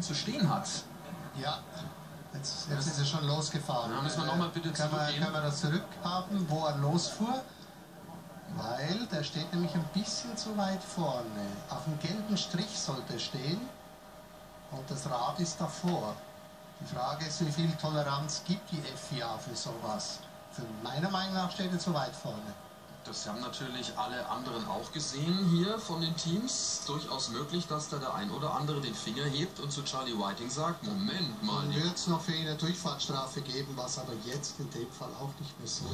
zu stehen hat. Ja, jetzt, jetzt ist er schon losgefahren. Da müssen wir noch mal bitte können wir, zurückgehen. können wir das zurückhaben, wo er losfuhr? Weil der steht nämlich ein bisschen zu weit vorne. Auf dem gelben Strich sollte er stehen und das Rad ist davor. Die Frage ist, wie viel Toleranz gibt die FIA für sowas? Für meiner Meinung nach steht er zu weit vorne. Das haben natürlich alle anderen auch gesehen hier von den Teams. Durchaus möglich, dass da der ein oder andere den Finger hebt und zu Charlie Whiting sagt, Moment mal, Man wird es noch für ihn eine Durchfahrtsstrafe geben, was aber jetzt in dem Fall auch nicht mehr so